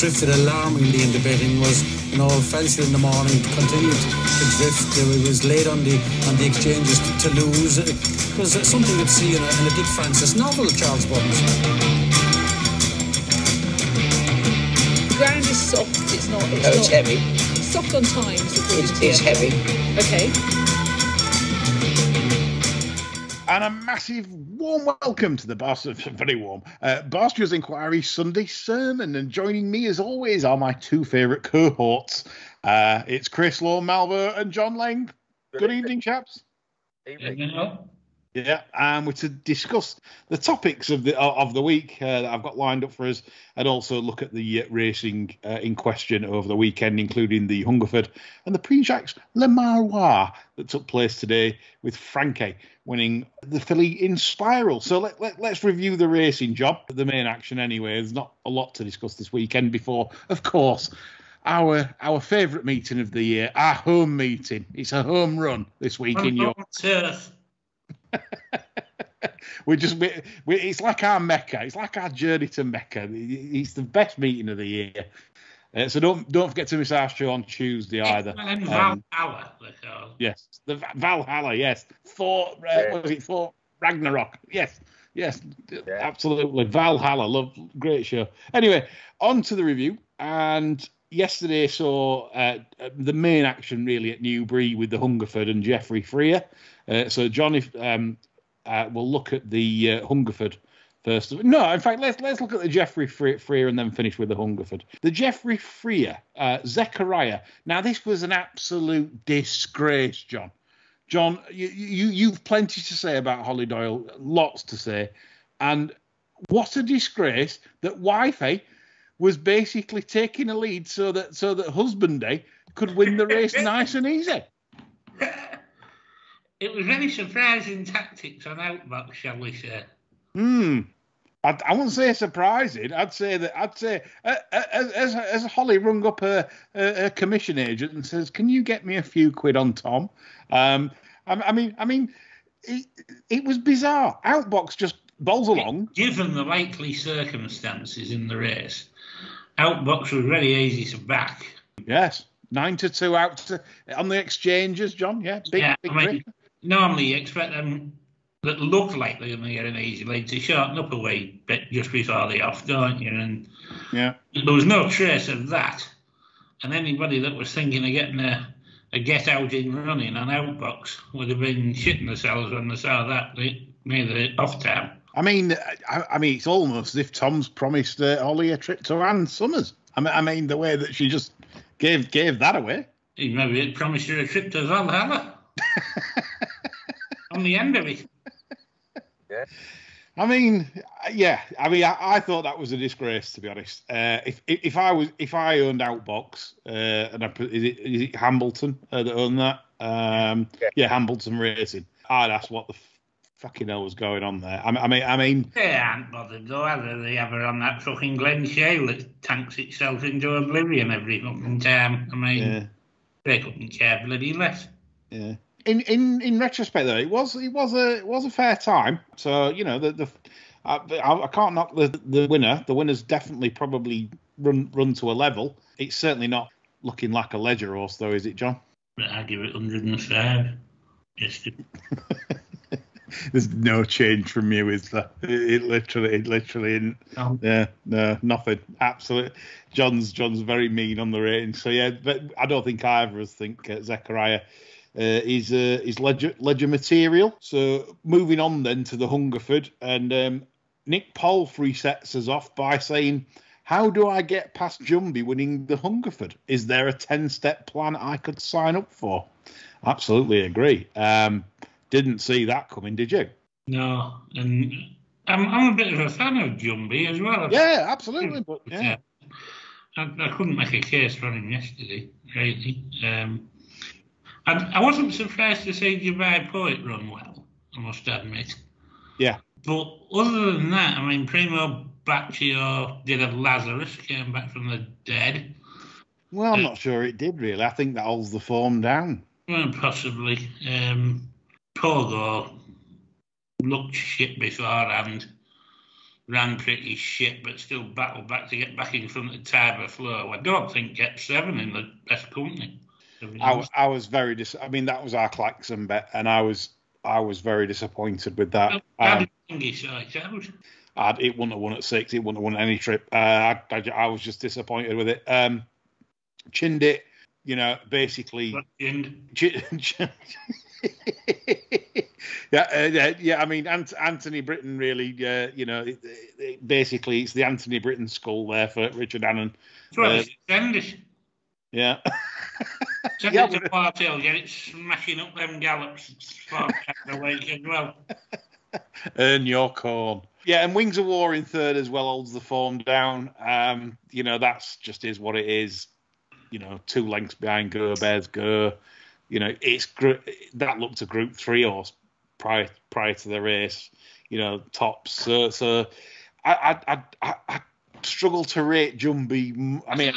drifted alarmingly in the betting was, you know, Felsted in the morning continued to drift. It was late on the on the exchanges to, to lose. It was uh, something you'd see in a, in a Dick Francis novel, Charles Buttons. The ground is soft. It's not. It's, No, it's not, heavy. It's soft on times. It's, it's heavy. Okay. And a massive warm welcome to the Barstow, very warm, uh, Barstewards Enquiry Sunday sermon. And joining me, as always, are my two favourite cohorts. Uh, it's Chris Law Malvo and John Lang. Good, evening, chaps. Evening. Yeah, and we're to discuss the topics of the of the week uh, that I've got lined up for us, and also look at the uh, racing uh, in question over the weekend, including the Hungerford and the Prix Jacques Le Marois that took place today, with Frankie winning the filly in Spiral. So let, let, let's review the racing job, the main action anyway. There's not a lot to discuss this weekend before, of course, our our favourite meeting of the year, our home meeting. It's a home run this week in York. Turf. we just we, we, it's like our mecca it's like our journey to mecca it's the best meeting of the year uh, so don't don't forget to miss our show on tuesday either. And Um, Valhalla, they yes the valhalla yes. Thor uh, what was it thor ragnarok? Yes yes absolutely. Valhalla love great show. Anyway on to the review and yesterday saw uh, the main action really at newbury with the hungerford and geoffrey freer. Uh, so john if um, uh, we'll look at the uh, Hungerford first. of No, in fact, let's let's look at the Geoffrey Freer and then finish with the Hungerford. The Geoffrey Freer, uh, Zechariah. Now, this was an absolute disgrace, John. John, you, you you've plenty to say about Holly Doyle, lots to say, and what a disgrace that Wifey was basically taking a lead so that so that husband day could win the race nice and easy. It was very surprising tactics on Outbox, shall we say. Hmm. I, I wouldn't say surprising. I'd say that I'd say uh, uh, as as, as Holly rung up a, her, her commission agent and says, "Can you get me a few quid on Tom?" Um, I, I mean, I mean, it, it was bizarre. Outbox just bowls along. Given the likely circumstances in the race, Outbox was very easy to back. Yes, nine to two out to, on the exchanges, John. Yeah, big, yeah, big I mean, normally you expect them that look like they're going to get an easy lead to shorten up a wee bit just before the off, don't you? And Yeah, there was no trace of that. And anybody that was thinking of getting a, a get out in running an Outbox would have been shitting themselves when they saw that near the off time. I mean, I, I mean, it's almost as if Tom's promised uh, Holly a trip to Ann Summers. I mean, I mean, the way that she just gave gave that away. He maybe promised her a trip to Valhalla. on the end of it. yeah. I mean, yeah. I mean, I, I thought that was a disgrace, to be honest. Uh, if, if if I was if I owned Outbox, uh, and I, is it is it Hambleton uh, that owned that? Um, yeah. Hambleton Racing. I'd ask what the f- fucking hell was going on there. I mean, I mean, I mean, They aren't bothered though, are they? They have her on that fucking Glen Shale that tanks itself into oblivion every fucking time. I mean, yeah, they couldn't care bloody less. yeah. In in in retrospect, though, it was it was a it was a fair time. So you know the the. I, I can't knock the, the winner. The winner's definitely probably run run to a level. It's certainly not looking like a Leger horse, though, is it, John? But I give it 105. Just to, There's no change from you, is there? It, it literally, it literally isn't. um, Yeah, no, nothing. Absolutely. John's John's very mean on the rating. So yeah, but I don't think either of us think uh, Zechariah uh, is uh, is Leger Leger material. So moving on then to the Hungerford, and um, Nick Palfrey sets us off by saying. How do I get past Jumby winning the Hungerford? Is there a 10 step plan I could sign up for? Absolutely agree. Um, didn't see that coming, did you? no, and I'm, I'm a bit of a fan of Jumby as well. Yeah, absolutely. But yeah, I, I couldn't make a case for him yesterday, really. Um, I, I wasn't surprised to see Dubai Poet run well, I must admit. yeah, But other than that, I mean, Primo Baccio did have Lazarus, came back from the dead. Well, I'm not sure it did really. I think that holds the form down. Well, possibly. Um, Pogo looked shit beforehand. ran pretty shit, but still battled back to get back in front of Tiber Flow. I don't think get seven in the best company. I, was- I was very dis. I mean, that was our Claxon bet, and I was I was very disappointed with that. Um, did Thingy sort it? I'd, it wouldn't have won at six. It wouldn't have won any trip. Uh, I, I, I was just disappointed with it. Um, it, you know, basically. And Chi- Chi- yeah, uh, yeah, yeah. I mean, Ant- Anthony Britton really, uh, you know, it, it, basically it's the Anthony Britton school there for Richard Hannon. it. Yeah, Send Yeah, it to but- Bartel, get it smashing up them gallops four times a week as well. earn your corn. Yeah, and Wings of War in third as well holds the form down. Um, you know, that's just is what it is. You know, two lengths behind Go Bears Go. You know, it's that looked a Group Three horse prior prior to the race. You know, tops. So, so I I I, I, I struggle to rate Jumby. I mean,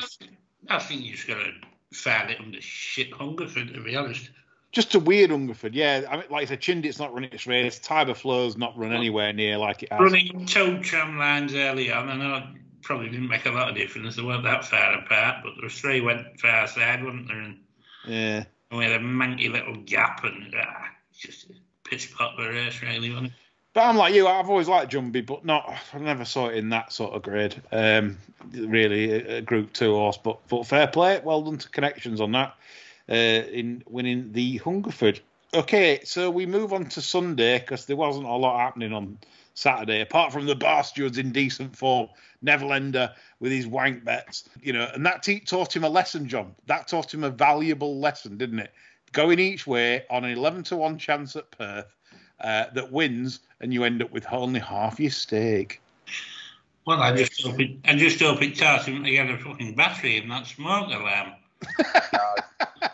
I think just got to find it under shit Hungerford to be honest. just a weird Hungerford. Yeah, I mean, like I said, Chindit's not running its race. Tiber Flow's not run anywhere near like it has. Running two tram lines early on, I know it probably didn't make a lot of difference. They weren't that far apart, but the three went far side, weren't there? And Yeah. And we had a manky little gap, and ah, it's just a piss pot of a race, really, wasn't it? But I'm like you. I've always liked Jumby, but not. I never saw it in that sort of grade. Um, really, a, Group Two horse. But but fair play. Well done to Connections on that. Uh, in winning the Hungerford. Okay, so we move on to Sunday because there wasn't a lot happening on Saturday apart from the bar stewards in decent form. Neville with his wank bets, you know, and that te- taught him a lesson, John. That taught him a valuable lesson, didn't it? Going each way on an 11 to 1 chance at Perth uh, that wins, and you end up with only half your stake. Well, I just hope it, I just hope it taught him to get a fucking battery in that smoke alarm.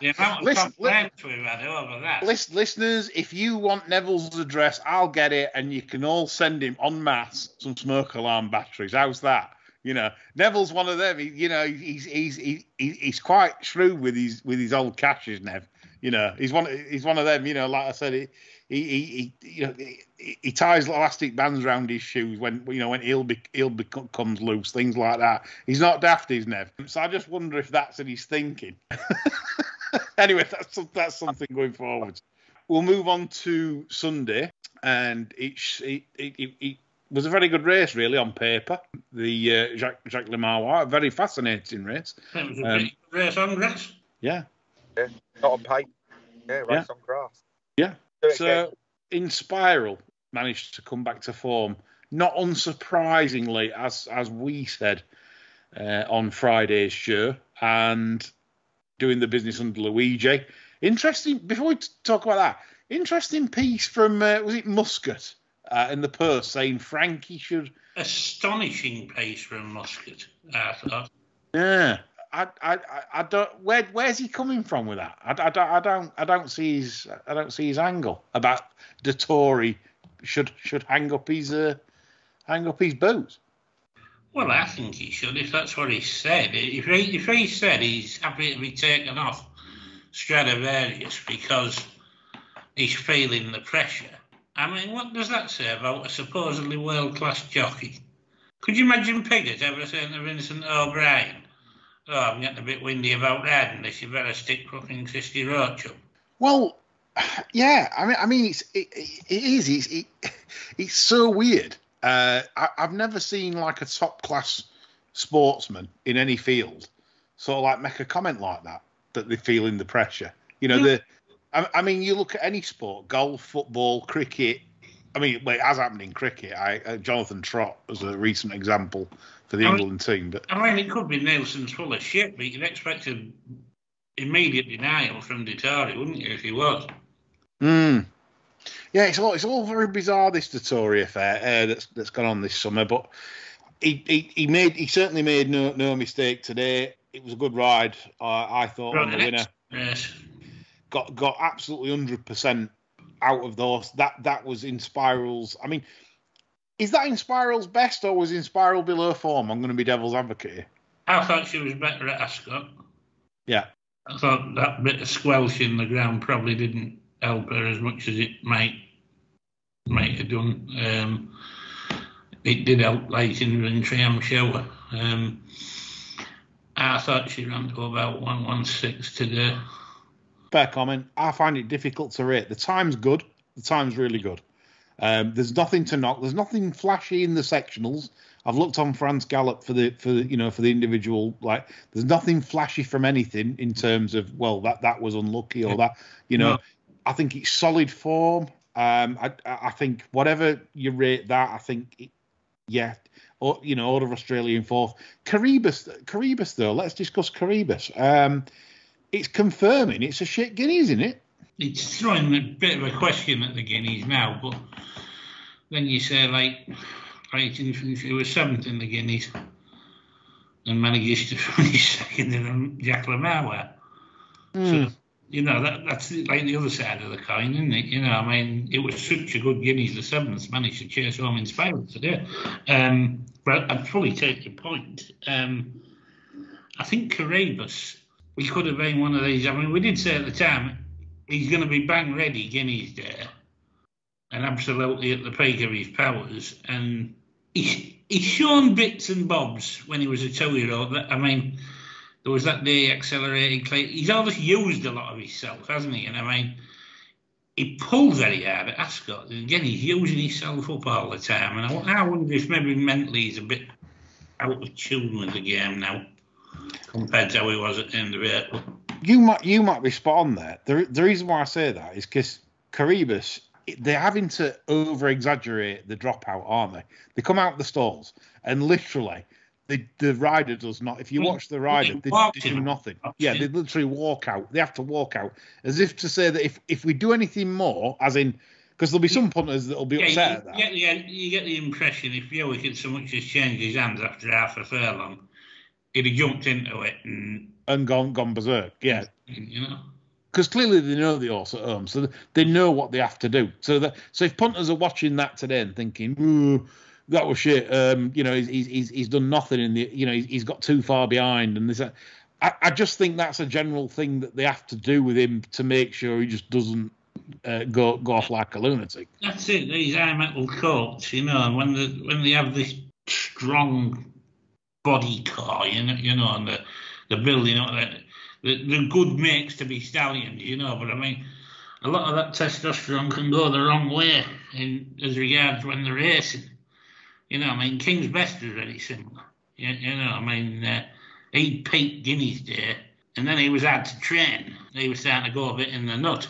The amount of Listen, complaints we've had over that. List, listeners, if you want Neville's address, I'll get it, and you can all send him en masse some smoke alarm batteries. How's that? You know, Neville's one of them. He, you know, he's he's he, he- he's quite shrewd with his with his old caches. Nev, you know, he's one he's one of them. You know, like I said, he he he, you know he, he ties elastic bands around his shoes when you know when he'll be, heel becomes loose, things like that. He's not daft, he's Nev. So I just wonder if that's in his thinking. anyway, that's that's something going forward. We'll move on to Sunday, and it's it, it, it, it was a very good race, really, on paper. The uh, Jacques Jacques Le Marois, a very fascinating race. It was a Um, race on grass. Yeah. Not on pipe. Yeah, right Yeah. on grass. Yeah. Do it So, again. Inspiral, managed to come back to form. Not unsurprisingly, as as we said uh, on Friday's show, and doing the business under Luigi. Interesting. Before we talk about that, interesting piece from uh, was it Muscat uh, in the Post saying Frankie should. Astonishing pace from Muscat, I thought. Yeah. I, I, I- don't. Where, where's he coming from with that? I, I, don't, I don't. I don't see his. I don't see his angle about Dettori should should hang up his uh, hang up his boots. Well, I think he should, if that's what he said. If he, if he said he's happy to be taken off Stradivarius because he's feeling the pressure, I mean, what does that say about a supposedly world class jockey? Could you imagine Piggott ever saying to Vincent O'Brien, Oh, I'm getting a bit windy about riding this, you better stick fucking Christy Roche up? Well, yeah. I mean, I mean, it's it, it is. It's it, it's so weird. Uh, I, I've never seen like a top class sportsman in any field sort of like make a comment like that that they're feeling the pressure. You know, the. I, I mean, you look at any sport: golf, football, cricket. I mean, well, it has happened in cricket. I, uh, Jonathan Trott was a recent example for the I mean- England team, but I mean, it could be Nielsen's full of shit, but you'd expect an immediate denial from Dettori, wouldn't you, if he was? Mm. Yeah, it's all it's all very bizarre this Dettori affair uh, that's that's gone on this summer. But he, he, he made he certainly made no no mistake today. It was a good ride. Uh, I thought on the winner Yes. got got absolutely hundred percent out of those. That that was Inspiral's. I mean, is that Inspiral's best or was Inspiral below form? I'm going to be devil's advocate here. I thought she was better at Ascot. Yeah. I thought that bit of squelch in the ground probably didn't help her as much as it might might have done. Um, it did help late in the entry, I'm sure. Um, I thought she ran to about 116 today. Fair comment. I find it difficult to rate. The time's good. The time's really good. Um, there's nothing to knock. There's nothing flashy in the sectionals. I've looked on France Galop for the for the, you know for the individual. Like, there's nothing flashy from anything in terms of well that that was unlucky or that you know. No. I think it's solid form. Um, I I think whatever you rate that, I think it, yeah, or you know, Order of Australian fourth. Coroebus, Coroebus though. Let's discuss Coroebus. Um, it's confirming it's a shit guinea, isn't it? It's throwing a bit of a question at the guineas now, but then you say like, right, it was seventh in the guineas and managed to finish second in Jack Lamar. Mm. So you know, that, that's like the other side of the coin, isn't it? You know, I mean, it was such a good Guineas the seventh managed to chase home inspired today. Um, but I'd fully take your point. Um, I think Coroebus, we could have been one of these. I mean, we did say at the time he's going to be bang ready Guineas Day and absolutely at the peak of his powers. And he's, he's shown bits and bobs when he was a two year old. I mean, there was that day accelerating clay. He's obviously used a lot of himself, hasn't he? And I mean, he pulled very hard at Ascot. And again, he's using himself up all the time. And I, I wonder if maybe mentally he's a bit out of tune with the game now compared to how he was at the end of it. You might you might be spot on there. The, the reason why I say that is because Coroebus, they're having to over exaggerate the dropout, aren't they? They come out the stalls and literally the the rider does not. If you watch the rider, they, they do nothing. Oh, yeah, they literally walk out. They have to walk out as if to say that if if we do anything more, as in. Because there'll be some punters that'll be yeah, upset at that. You get the impression if Yowick had so much as changed his hands after half a furlong, he'd have jumped into it and and gone gone berserk. Yeah, you know because clearly they know the horse at home, so they know what they have to do. So that so if punters are watching that today and thinking, that was shit. Um, you know, he's, he's he's done nothing in the. You know, he's, got too far behind, and this. I, I just think that's a general thing that they have to do with him to make sure he just doesn't uh, go go off like a lunatic. That's it. These high metal coats, you know, and when the when they have this strong body core, you know, you know, and the the building up, the, the good makes to be stallions, you know. But I mean, a lot of that testosterone can go the wrong way in as regards when they're racing. You know, I mean, King's Best is very similar. You, you know, I mean, uh, he peaked Guineas Day, and then he was out to train. He was starting to go a bit in the nut.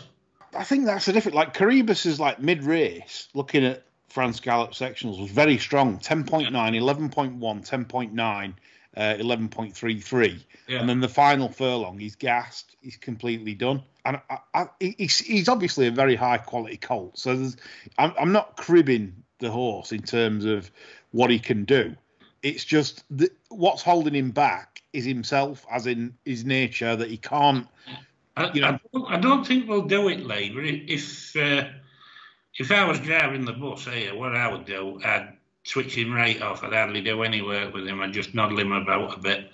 I think that's the difference. Like Coroebus is like mid race, looking at France Galop sectionals, was very strong 10.9, 11.1, 10.9. Uh, 11.33, yeah. and then the final furlong, he's gassed, he's completely done, and I, I, he's, he's obviously a very high quality colt. So I'm, I'm not cribbing the horse in terms of what he can do. It's just that what's holding him back is himself, as in his nature, that he can't. You know, I, don't, I don't think we'll do it, Labour. If uh, if I was driving the bus here, what I would do, I'd switch him right off. I'd hardly do any work with him. I'd just noddle him about a bit,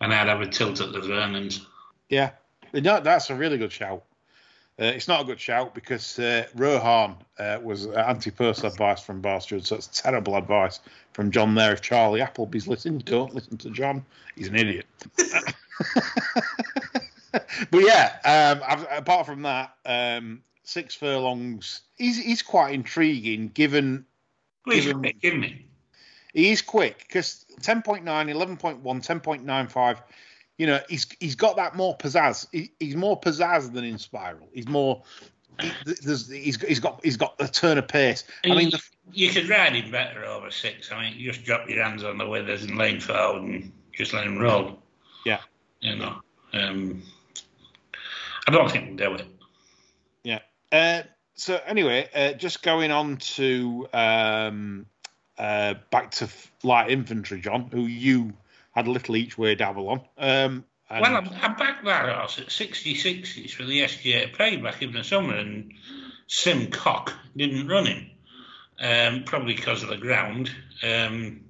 and I'd have a tilt at the Vernons. Yeah, that's a really good shout. Uh, it's not a good shout because uh, Rohan uh, was anti-personal advice from Bastard, so it's terrible advice from John there. If Charlie Appleby's listening, don't listen to John. He's an idiot. but yeah, um, apart from that, um, six furlongs. He's he's quite intriguing given. Well, he's given, quick, isn't? He's quick because 10.9, 11.1, 10.95 you know, he's he's got that more pizzazz. He, he's more pizzazz than Inspiral. He's more. He, he's he's got he's got a turn of pace. I mean, the, you could ride him better over six. I mean, you just drop your hands on the withers and lean forward and just let him roll. Yeah. You know, um, I don't think we'll do it. Yeah. Uh, so anyway, uh, just going on to um, uh, back to light infantry, John, who you had a little each way dabble on. Um, well, I, I backed that horse at 66s for the SGA back in the summer, and Simcock didn't run him, um, probably because of the ground. Um,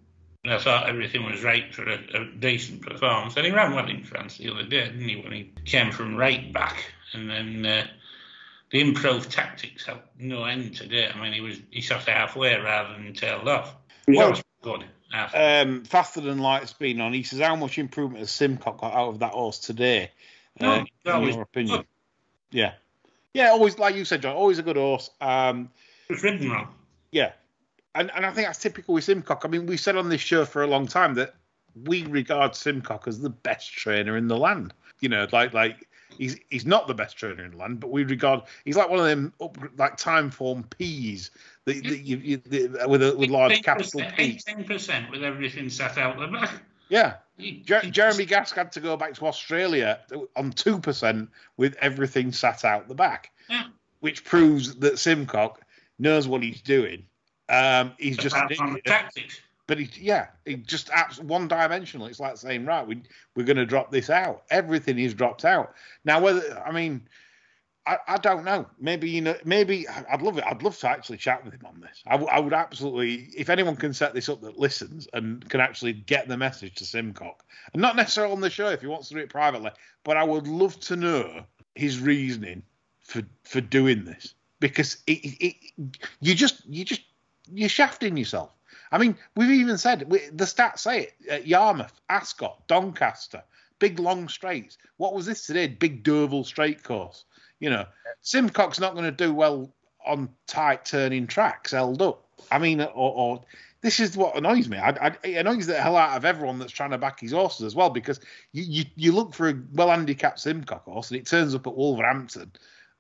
I thought everything was right for a, a, decent performance. And he ran well in France the other day, didn't he, when he came from right back. And then uh, the improv tactics had no end to today. I mean, he was he shot halfway rather than tailed off. Well, Well, good. Um, faster than light's been on. He says, "How much improvement has Simcock got out of that horse today?" No, Uh, that in was your opinion? good. Yeah, yeah. Always, like you said, John. Always a good horse. Um, It was ridden wrong. yeah, and and I think that's typical with Simcock. I mean, we said on this show for a long time that we regard Simcock as the best trainer in the land. You know, like like he's he's not the best trainer in the land, but we regard he's like one of them up, like Timeform peas that, that you, you the, with a with large capital P. Eighteen percent with everything sat out the back. Yeah, Jer- Jeremy Gask had to go back to Australia on two percent with everything sat out the back, Yeah. which proves that Simcock knows what he's doing. Um, he's just an apart from the idiot. tactics. But yeah, he just one dimensional. It's like saying, right, we we're going to drop this out. Everything is dropped out. Now, whether I mean, I, I don't know. Maybe you know, maybe I'd love it. I'd love to actually chat with him on this. I, w- I would absolutely, if anyone can set this up that listens and can actually get the message to Simcock, and not necessarily on the show if he wants to do it privately, but I would love to know his reasoning for for doing this because it, it, it you just you just you're shafting yourself. I mean, we've even said we, the stats say it: at Yarmouth, Ascot, Doncaster, big long straights. What was this today? Big Deauville straight course. You know, Simcock's not going to do well on tight turning tracks held up. I mean, or, or this is what annoys me. I, I, it annoys the hell out of everyone that's trying to back his horses as well because you, you, you look for a well handicapped Simcock horse and it turns up at Wolverhampton,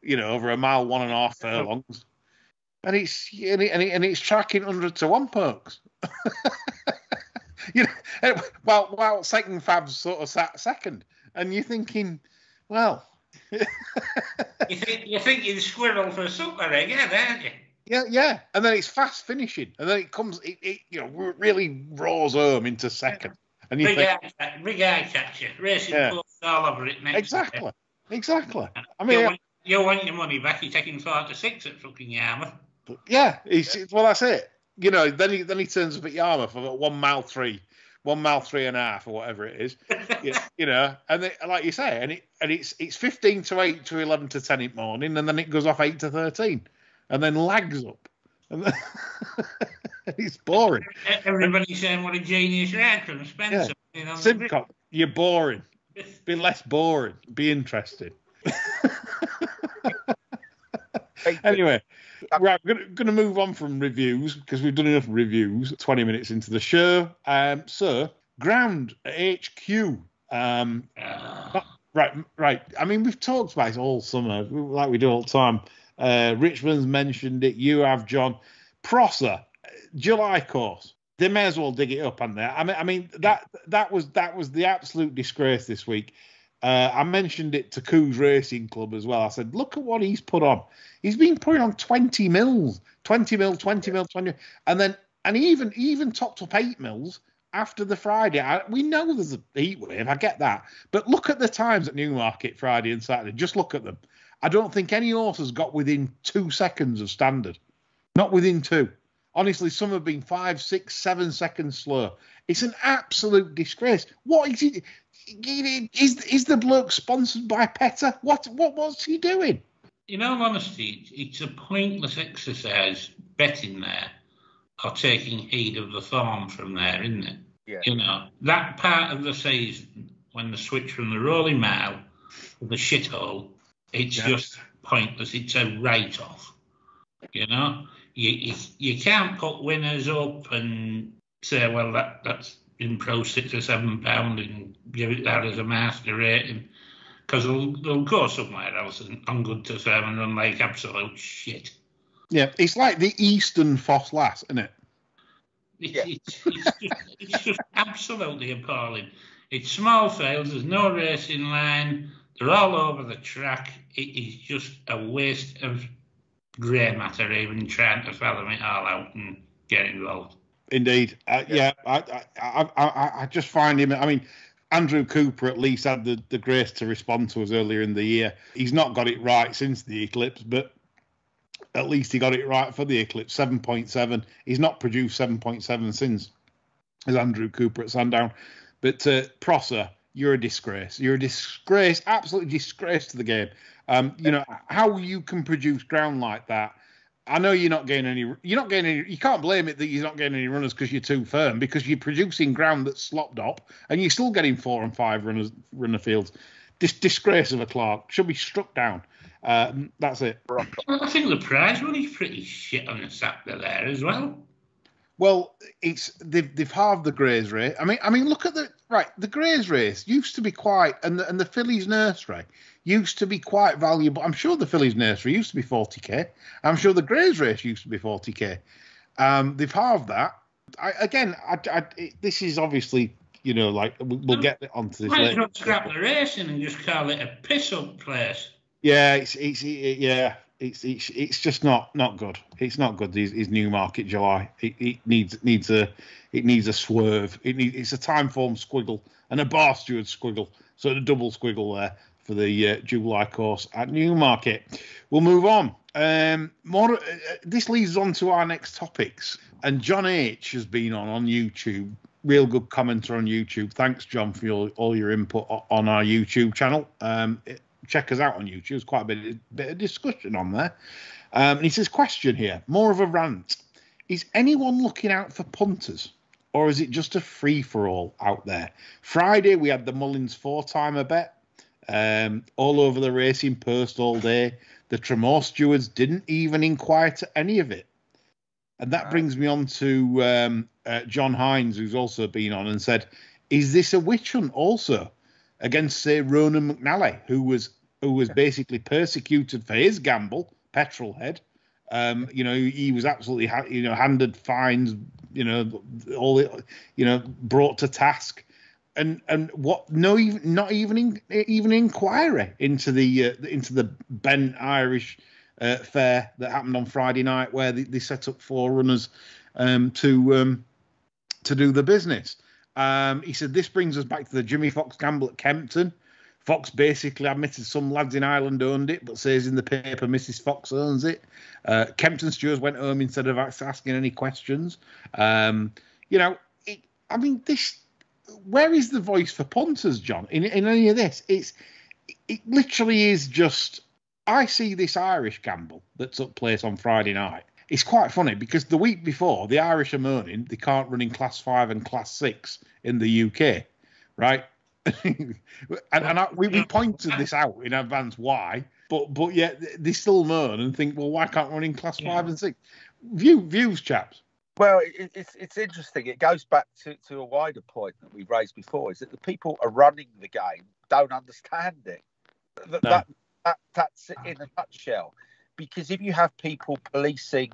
you know, over a mile, one and a half furlongs. And it's and, it, and, it, and it's tracking hundred to one pokes. you know, while while second Fab's sort of sat second, and you're thinking, well, You think you think you'd squirrel for supper again, aren't you? yeah, yeah, and then it's fast finishing, and then it comes, it, it you know, really roars home into second, and you Big think, eye, big eye catcher, racing Yeah. all over it next. exactly, exactly. I you, mean, want, you want your money back? You're taking five to six at fucking Yarmouth. Yeah, he's, well, that's it. You know, then he then he turns up at Yarmouth for one mile three, one mile three and a half or whatever it is. you, you know, and they, like you say, and it and it's it's fifteen to eight to eleven to ten in the morning, and then it goes off eight to thirteen, and then lags up, and then, it's boring. Everybody's saying what a genius ride from Spencer. You know, Simcock, you're boring. Be less boring. Be interested. anyway, right, we're going to move on from reviews because we've done enough reviews. Twenty minutes into the show, um, so ground HQ. Um, Uh, right, right. I mean, we've talked about it all summer, like we do all the time. Uh, Richmond's mentioned it. You have John Prosser, July course. They may as well dig it up, on there. I mean, I mean that that was that was the absolute disgrace this week. Uh, I mentioned it to Coos Racing Club as well. I said, look at what he's put on. He's been putting on 20 mils, 20 mil, 20 mil, 20, and then and he even even topped up eight mils after the Friday. I, we know there's a heat wave. I get that, but look at the times at Newmarket Friday and Saturday. Just look at them. I don't think any horse has got within two seconds of standard. Not within two. Honestly, some have been five, six, seven seconds slow. It's an absolute disgrace. What is it? Is is the bloke sponsored by Petter? What what what's he doing? in all honesty, it's a pointless exercise betting there or taking heed of the form from there, isn't it? Yeah. You know, that part of the season when the switch from the rolling mile to the shithole, it's Yeah. just pointless. It's a write off. You know, you, you you can't put winners up and say, well, that that's in pro six or seven pound and give it that as a master rating because they'll, they'll go somewhere else and on good to serve and run like absolute shit. Yeah, it's like the Eastern Foss Lass, isn't it? Yeah. it's, it's, just, it's just absolutely appalling. It's small fields, there's no racing line, they're all over the track. It is just a waste of grey matter even trying to fathom it all out and get involved. Indeed. Uh, yeah, I, I, I, I, I just find him. I mean, Andrew Cooper at least had the, the grace to respond to us earlier in the year. He's not got it right since the eclipse, but at least he got it right for the eclipse. Seven point seven. He's not produced seven point seven since. As Andrew Cooper at Sandown, but uh, Prosser, you're a disgrace. You're a disgrace, absolutely disgrace to the game. Um, you know how you can produce ground like that I know you're not getting any. You're not getting any. You can't blame it that you're not getting any runners because you're too firm. Because you're producing ground that's slopped up, and you're still getting four and five runners runner fields. This disgrace of a clerk should be struck down. Uh, that's it. I think the prize money's pretty shit on the Saturday there as well. Well, it's they've they've halved the Greys race. I mean, I mean, look at the right. The Greys race used to be quite, and the, and the Fillies nursery used to be quite valuable. I'm sure the Fillies nursery used to be 40k. I'm sure the Greys race used to be 40k. Um, they've halved that. I, again, I, I, it, this is obviously, you know, like we'll get onto this. Later. as scrap the racing and just call it a piss up place. Yeah, it's it's it, yeah, it's it's it's just not not good. It's not good. His, his Newmarket July. It, it needs needs a it needs a swerve. It needs it's a Timeform squiggle and a bar steward squiggle. So a double squiggle there for the uh, July course at Newmarket. We'll move on. Um, more. Uh, this leads on to our next topics. And John H has been on on YouTube. Real good commenter on YouTube. Thanks, John, for your, all your input on our YouTube channel. Um, it, check us out on YouTube. There's quite a bit, bit of discussion on there. Um, and he says, question here, more of a rant. Is anyone looking out for punters? Or is it just a free for all out there? Friday, we had the Mullins four timer bet um, all over the racing post all day. The Tramore stewards didn't even inquire to any of it. And that brings me on to um, uh, John Hines, who's also been on and said, Is this a witch hunt also against, say, Ronan McNally, who was who was basically persecuted for his gamble, petrol head? Um, you know, he was absolutely, ha- you know, handed fines, you know, all, the, you know, brought to task and and what no even not even in, even inquiry into the uh, into the Ben Irish uh, fair that happened on Friday night where they, they set up four runners um, to um, to do the business. Um, he said this brings us back to the Jimmy Fox gamble at Kempton. Fox basically admitted some lads in Ireland owned it, but says in the paper Mrs. Fox owns it. Uh, Kempton stewards went home instead of asking any questions. Um, you know, it, I mean, this where is the voice for punters, John? In, in any of this, it's it literally is just. I see this Irish gamble that took place on Friday night. It's quite funny because the week before, the Irish are moaning they can't run in Class Five and Class Six in the UK, right? and, and I, we, we pointed this out in advance why, but but yet they still moan and think, well, why can't run in Class Five and Six? View views, chaps. Well, it, it's it's interesting. It goes back to, to a wider point that we've raised before: is that the people are running the game don't understand it. That, no. that, that that's in a nutshell. Because if you have people policing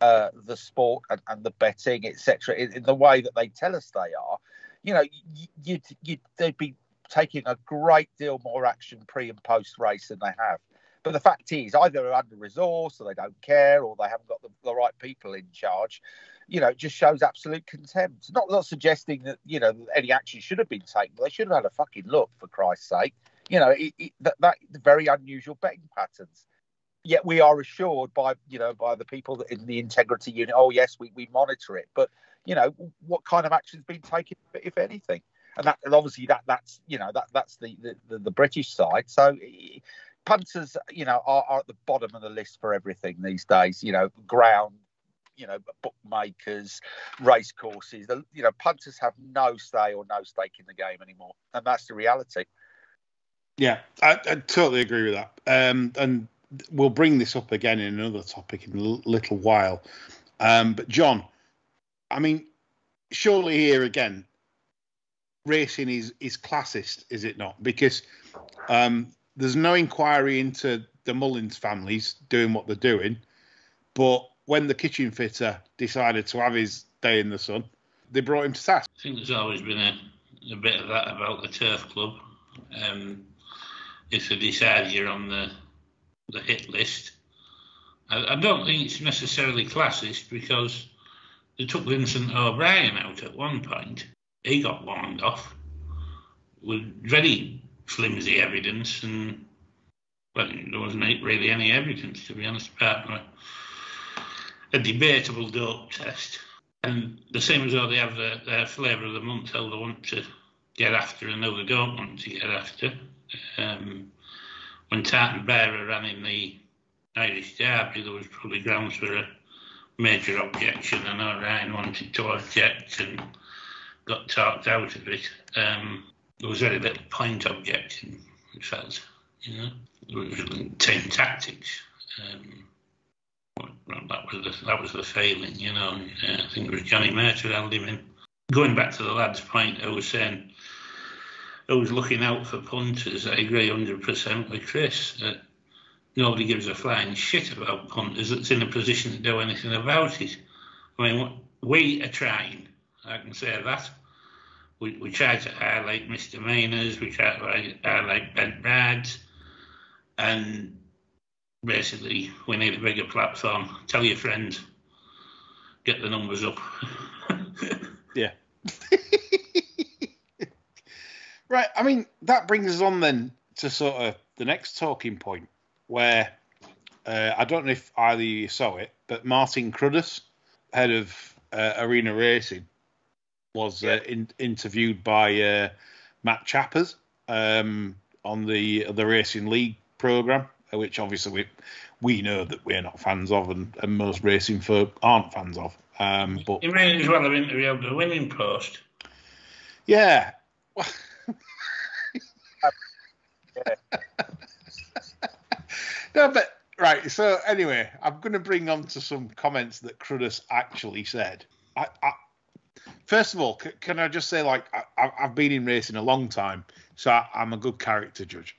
uh, the sport and, and the betting, etc., in, in, the way that they tell us they are, you know, you'd, you'd they'd be taking a great deal more action pre and post race than they have. But the fact is, either they're under resourced or they don't care or they haven't got the, the right people in charge you know, it just shows absolute contempt. Not not suggesting that you know any action should have been taken, but they should have had a fucking look for Christ's sake. You know, it, it, that, that very unusual betting patterns. Yet we are assured by you know by the people in the integrity unit. Oh yes, we, we monitor it, but you know what kind of action's been taken, if anything? And that and obviously that that's you know that that's the the, the, the British side. So punters, you know, are, are, at the bottom of the list for everything these days. You know, ground, you know bookmakers, race courses. The, you know punters have no say or no stake in the game anymore, and that's the reality. Yeah, I, I totally agree with that. Um, and we'll bring this up again in another topic in a little while. Um, but John, I mean, surely here again, racing is is classist, is it not? Because um, there's no inquiry into the Mullins families doing what they're doing, but when the kitchen fitter decided to have his day in the sun, they brought him to task. I think there's always been a, a bit of that about the turf club. Um, if they decide you're on the the hit list, I, I, don't think it's necessarily classist because they took Vincent O'Brien out at one point. He got warned off with very flimsy evidence, and well, there wasn't really any evidence to be honest, apart from a debatable dope test. And the same as though they have their, their flavour of the month, how they want to get after and they don't want to get after. Um, when Tartan Bearer ran in the Irish Derby, there was probably grounds for a major objection. And I know Ryan wanted to object and got talked out of it. Um, there was very little point objecting, in fact, you know, was team tactics. Um, that was the, that was the failing, you know. I think it was Johnny Murtagh held him in. Going back to the lad's point, I was saying, I was looking out for punters. I agree 100% with Chris. Uh, nobody gives a flying shit about punters that's in a position to do anything about it. I mean, we are trying. I can say that. We, we try to highlight misdemeanors, we try to highlight bent rads, and basically we need a bigger platform. Tell your friends, get the numbers up. yeah. right. I mean, that brings us on then to sort of the next talking point where uh, I don't know if either of you saw it, but Martin Cruddace, head of uh, Arena Racing, was uh, in, interviewed by uh, Matt Chappers um, on the the Racing League program, which obviously we we know that we're not fans of, and, and most racing folk aren't fans of. Um, but it may as well have interviewed the winning post. Yeah. no, but right. So anyway, I'm going to bring on to some comments that Cruddace actually said. I, I, first of all, c- can I just say, like, I, have been in racing a long time, so I, am a good character judge.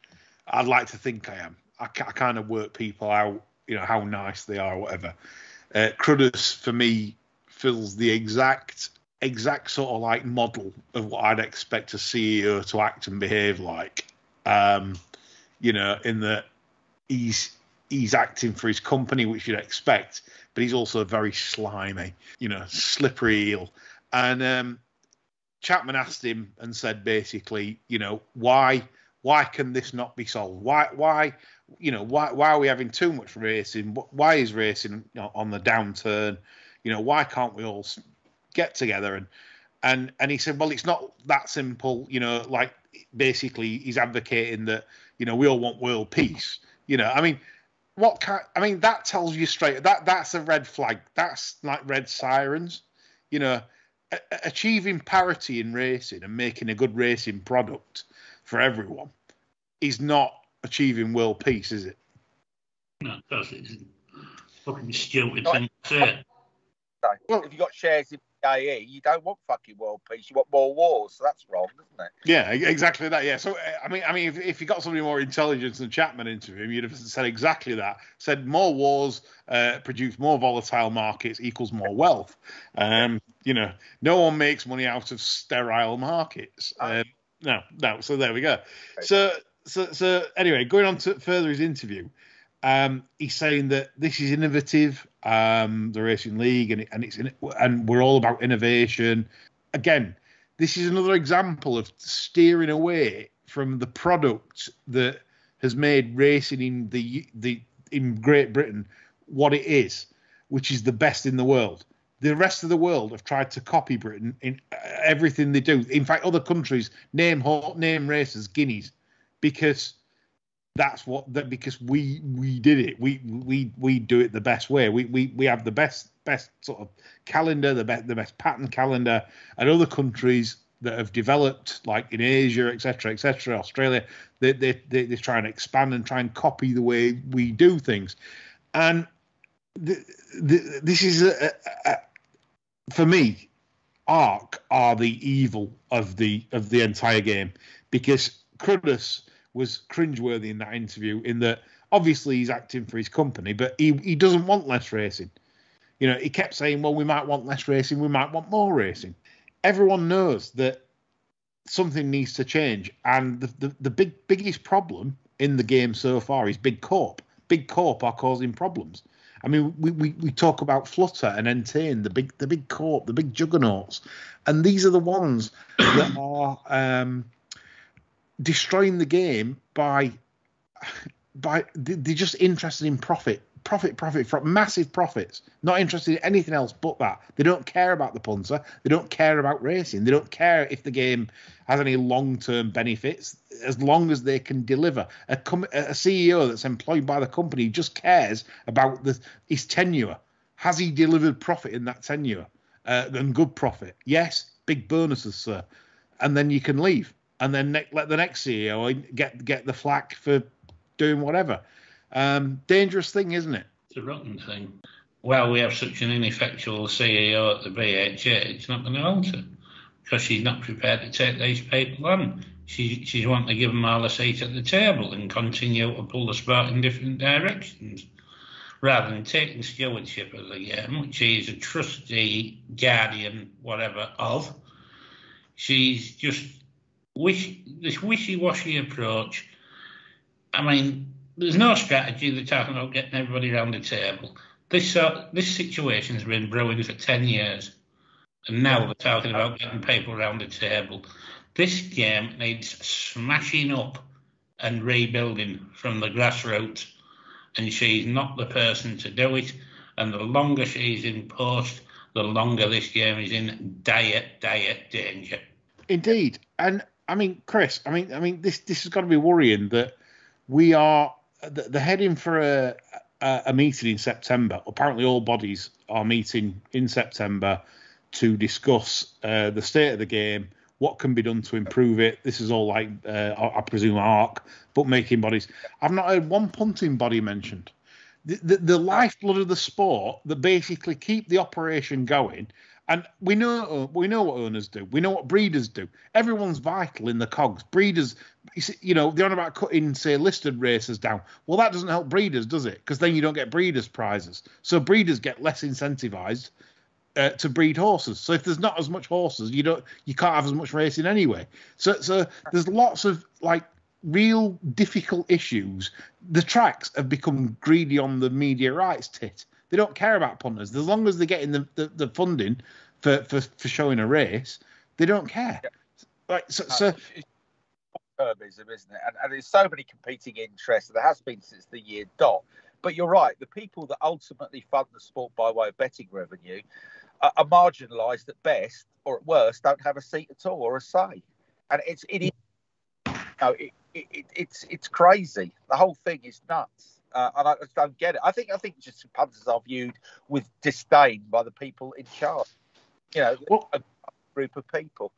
I'd like to think I am. I, I kind of work people out, you know, how nice they are, whatever. Uh, Cruddace, for me, fills the exact exact sort of like model of what I'd expect a CEO to act and behave like. Um, you know, in that he's he's acting for his company, which you'd expect, but he's also very slimy, you know, slippery eel. And um, Chapman asked him and said basically, you know, why why can this not be solved? Why why you know why why are we having too much racing? Why is racing on the downturn? You know, why can't we all get together and and and he said, well, it's not that simple. You know, like basically he's advocating that you know we all want world peace. You know, I mean, what kind? I mean, that tells you straight that that's a red flag. That's like red sirens. You know, achieving parity in racing and making a good racing product for everyone is not achieving world peace, is it? No, it doesn't. Fucking stupid thing to say. Well, if you've got shares in BAE, you don't want fucking world peace. You want more wars. So that's wrong, isn't it? Yeah, exactly that. Yeah. So I mean, I mean, if, if you got somebody more intelligent than Chapman interview him, you'd have said exactly that. Said more wars uh, produce more volatile markets equals more wealth. Um, you know, no one makes money out of sterile markets. Um, no, no. So there we go. So so so anyway, going on to further his interview. Um, he's saying that this is innovative, um, the racing league, and, and it's in, and we're all about innovation. Again, this is another example of steering away from the product that has made racing in the the in Great Britain what it is, which is the best in the world. The rest of the world have tried to copy Britain in uh, everything they do. In fact, other countries name name races Guineas because that's what that because we we did it. We we we do it the best way. We we we have the best best sort of calendar, the best the best pattern calendar, and other countries that have developed, like in Asia, etc., etc., Australia, they they they they try and expand and try and copy the way we do things, and the, the, this is a, for me, Arc are the evil of the of the entire game because Cruddace was cringeworthy in that interview in that obviously he's acting for his company, but he, he doesn't want less racing. You know, he kept saying, well, we might want less racing, we might want more racing. Everyone knows that something needs to change. And the, the, the big biggest problem in the game so far is Big Corp. Big Corp are causing problems. I mean, we, we, we talk about Flutter and Entain, the big the big corp, the big juggernauts, and these are the ones that are um, destroying the game by by they're just interested in profit profit, profit, from massive profits. Not interested in anything else but that. They don't care about the punter. They don't care about racing. They don't care if the game has any long-term benefits, as long as they can deliver. A, com- a CEO that's employed by the company just cares about the, his tenure. Has he delivered profit in that tenure? Uh, and good profit? Yes, big bonuses, sir. And then you can leave, and then ne- let the next CEO get get the flack for doing whatever. Um, dangerous thing, isn't it? It's a rotten thing. Well, we have such an ineffectual CEO at the BHA, it's not going to alter because she's not prepared to take these people on. She, she's wanting to give them all a seat at the table and continue to pull the sport in different directions rather than taking stewardship of the game, which she's a trustee, guardian, whatever of. She's just wish this wishy-washy approach. I mean, there's no strategy. They're talking about getting everybody around the table. This uh, this situation's been brewing for ten years, and now they're talking about getting people around the table. This game needs smashing up and rebuilding from the grassroots, and she's not the person to do it. And the longer she's in post, the longer this game is in dire, dire danger. Indeed, and I mean, Chris, I mean, I mean, this this has got to be worrying that we are they're heading for a, a, a meeting in September. Apparently, all bodies are meeting in September to discuss uh, the state of the game, what can be done to improve it. This is all like, uh, I presume, ARC, bookmaking bodies. I've not heard one punting body mentioned. The, the, the lifeblood of the sport that basically keep the operation going and we know we know what owners do. We know what breeders do. Everyone's vital in the cogs. Breeders, you know, they're on about cutting, say, listed racers down. Well, that doesn't help breeders, does it? Because then you don't get breeders' prizes. So breeders get less incentivized uh, to breed horses. So if there's not as much horses, you don't, you can't have as much racing anyway. So, so there's lots of like real difficult issues. The tracks have become greedy on the media rights tit. They don't care about punters. As long as they're getting the, the, the funding for, for, for showing a race, they don't care. Yeah. Like so, uh, so herbism, isn't it? And, and there's so many competing interests. There has been since the year dot. But you're right. The people that ultimately fund the sport by way of betting revenue are, are marginalised at best, or at worst, don't have a seat at all or a say. And it's it is, you know, it, it, it's it's crazy. The whole thing is nuts uh, and I just don't get it. I think I think just punters are viewed with disdain by the people in charge. You know, well, a group of people.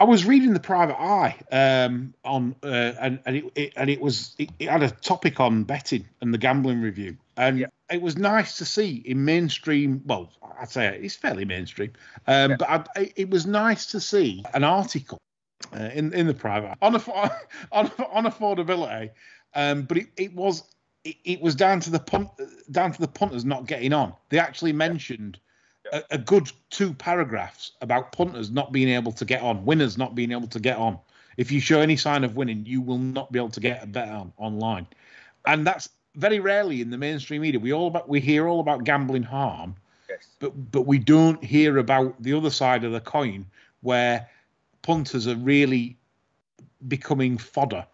I was reading the Private Eye um, on, uh, and and it, it, and it was it, it, had a topic on betting and the gambling review, and yeah. it was nice to see in mainstream. Well, I'd say it's fairly mainstream, um, yeah. but I, it was nice to see an article uh, in in the Private on on on affordability, um, but it, it was it, it, was down to the punt, down to the punters not getting on. They actually mentioned. A, a, good two paragraphs about punters not being able to get on, winners not being able to get on. If you show any sign of winning, you will not be able to get a bet on online, and that's very rarely in the mainstream media. We all about we hear all about gambling harm, yes. but but we don't hear about the other side of the coin where punters are really becoming fodder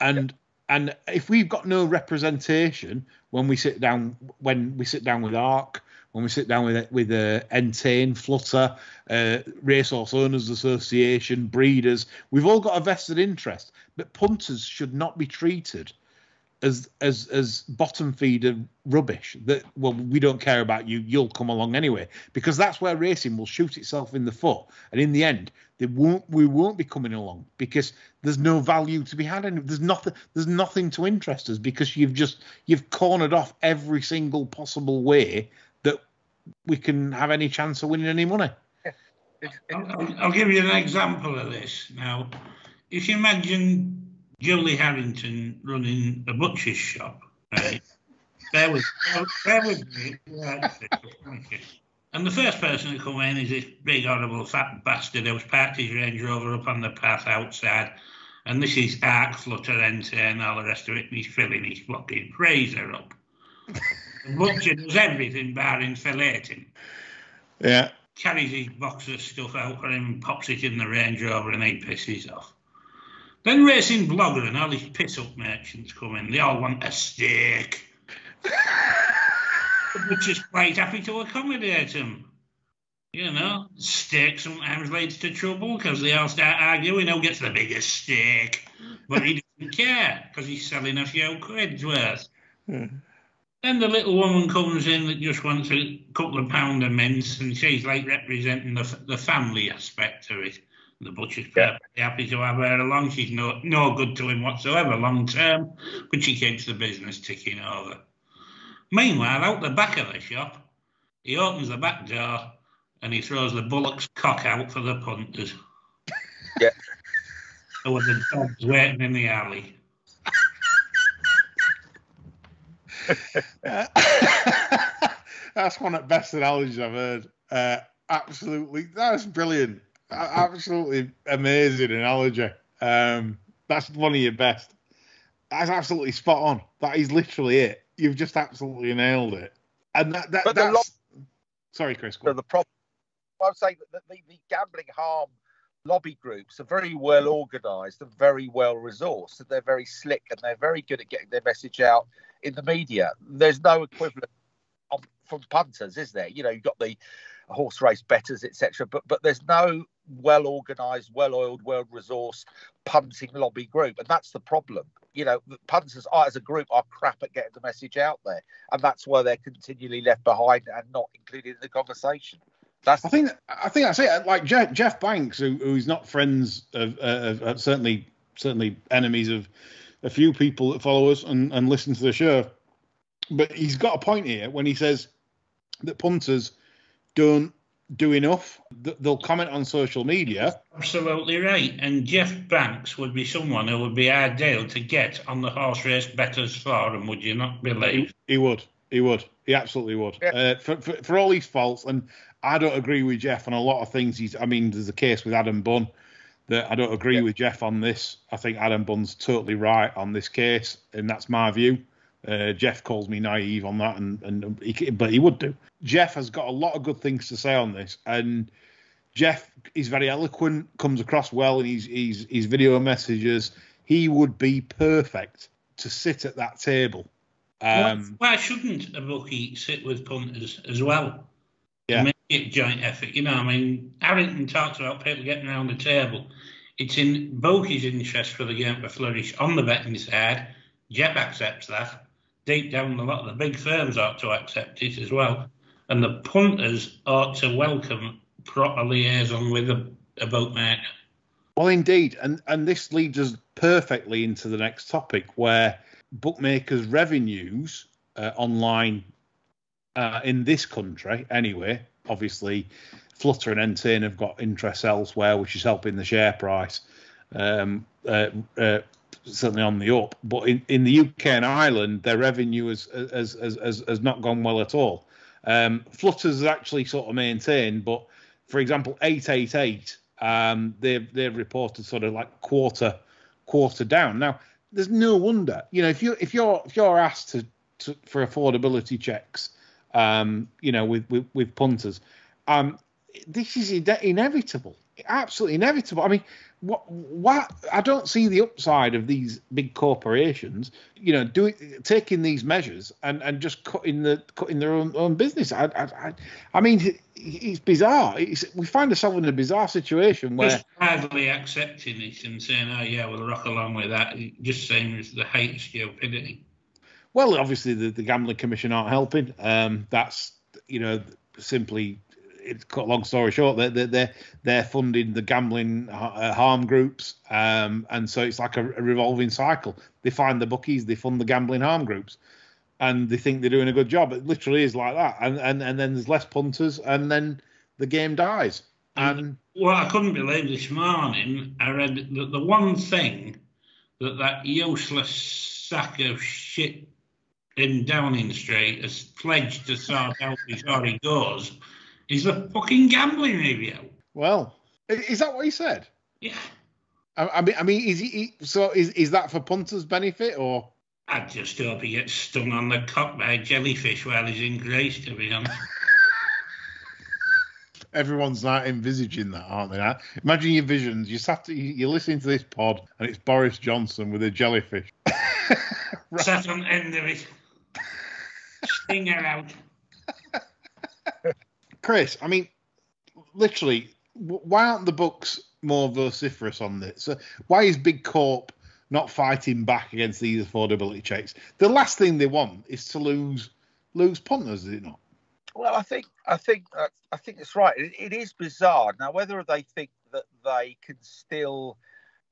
and. Yeah and if we've got no representation when we sit down when we sit down with ARC, when we sit down with with uh, Entain, Flutter, uh, Racehorse Owners Association, breeders, we've all got a vested interest. But punters should not be treated as as as bottom feeder rubbish that well we don't care about you you'll come along anyway because that's where racing will shoot itself in the foot. And in the end they won't we won't be coming along because there's no value to be had and there's nothing there's nothing to interest us because you've just you've cornered off every single possible way that we can have any chance of winning any money. I'll, I'll give you an example of this. Now if you imagine Julie Harrington running a butcher's shop, right? Bear with, bear with me. And the first person to come in is this big, horrible, fat bastard who's parked his Range Rover up on the path outside. And this is Arc, Flutter, Entain, and all the rest of it. And he's filling his fucking freezer up. the butcher does everything barring filleting. Yeah. Carries his box of stuff out for him, pops it in the Range Rover, and he pisses off. Then racing blogger and all these piss up merchants come in. They all want a steak. which is quite happy to accommodate them. You know, steak sometimes leads to trouble because they all start arguing who gets the biggest steak. But he doesn't care because he's selling a few quid's worth. Hmm. Then the little woman comes in that just wants a couple of pound of mince, and she's like representing the, the family aspect of it. The butcher's yeah. happy to have her along. She's no no good to him whatsoever long term, but she keeps the business ticking over. Meanwhile, out the back of the shop, he opens the back door and he throws the bullock's cock out for the punters. Yeah. So with the dogs waiting in the alley. that's one of the best analogies I've heard. Uh, absolutely, that's brilliant. Absolutely amazing analogy. Um, that's one of your best. That's absolutely spot on. That is literally it. You've just absolutely nailed it. And that, that that's. Sorry, Chris. the problem I would say that the, the gambling harm lobby groups are very well organised and very well resourced, and they're very slick and they're very good at getting their message out in the media. There's no equivalent of, from punters, is there? You know, you've got the horse race betters, etc. But but there's no well organised, well oiled, well resourced punting lobby group, and that's the problem. You know, punters as a group are crap at getting the message out there, and that's why they're continually left behind and not included in the conversation. That's I think I think that's it. Like Geoff, Geoff Banks, who, who's not friends of, uh, of, certainly certainly enemies of a few people that follow us and, and listen to the show, but he's got a point here when he says that punters don't do enough. They'll comment on social media. Absolutely right. And Geoff Banks would be someone who would be ideal to get on the horse race betters forum. Would you not believe? He, he would. He would. He absolutely would. Yeah. Uh, for, for, for all his faults, and I don't agree with Geoff on a lot of things. He's. I mean, there's a case with Adam Bunn that I don't agree yeah. with Geoff on this. I think Adam Bunn's totally right on this case, and that's my view. Uh, Geoff calls me naive on that, and, and he, but he would do. Geoff has got a lot of good things to say on this, and Geoff is very eloquent, comes across well in his, his, his video messages. He would be perfect to sit at that table. Um, why, why shouldn't a bookie sit with punters as well? Yeah. Make it joint effort. You know, I mean, Harrington talks about people getting around the table. It's in Bokey's interest for the game to flourish on the betting side. Geoff accepts that. Deep down, a lot of the big firms ought to accept it as well. And the punters ought to welcome proper liaison with a, a bookmaker. Well, indeed. And, and this leads us perfectly into the next topic where bookmakers' revenues uh, online uh, in this country, anyway, obviously, Flutter and Entain have got interests elsewhere, which is helping the share price. Um, uh, uh, certainly on the up, but in, in the UK and Ireland, their revenue has has, has, has, has not gone well at all. Um, Flutter's actually sort of maintained, but for example, 888, um, they've they've reported sort of like quarter quarter down. Now, there's no wonder, you know, if you if you're if you're asked to, to for affordability checks, um, you know, with with, with punters, um, this is inevitable, absolutely inevitable. I mean, what what I don't see the upside of these big corporations, you know, doing taking these measures and, and just cutting the cutting their own, own business. I, I I mean, it's bizarre. It's, we find ourselves in a bizarre situation where just hardly accepting it and saying, "Oh yeah, we'll rock along with that." It just seems the of stupidity. Well, obviously the, the gambling commission aren't helping. Um, that's you know simply it's cut long story short, they're they're they're funding the gambling uh, harm groups, um, and so it's like a, a, revolving cycle. They find the bookies, they fund the gambling harm groups, and they think they're doing a good job. It literally is like that, and and and then there's less punters, and then the game dies. And well, I couldn't believe this morning. I read that the one thing that that useless sack of shit in Downing Street has pledged to sort out before he goes He's a fucking gambling review. Well, is that what he said? Yeah. I, mean, I mean, is he so? Is is that for punters' benefit or? I just hope he gets stung on the cock by a jellyfish while he's in Greece. To be honest. Everyone's not envisaging that, aren't they? Imagine your visions. You sat, to, you're listening to this pod, and it's Boris Johnson with a jellyfish. right. Sat on the end of it. Sting her out. Chris, I mean, literally, why aren't the books more vociferous on this? why is Big Corp not fighting back against these affordability checks? The last thing they want is to lose lose punters, is it not? Well, I think I think uh, I think it's right. It, it is bizarre now whether they think that they can still.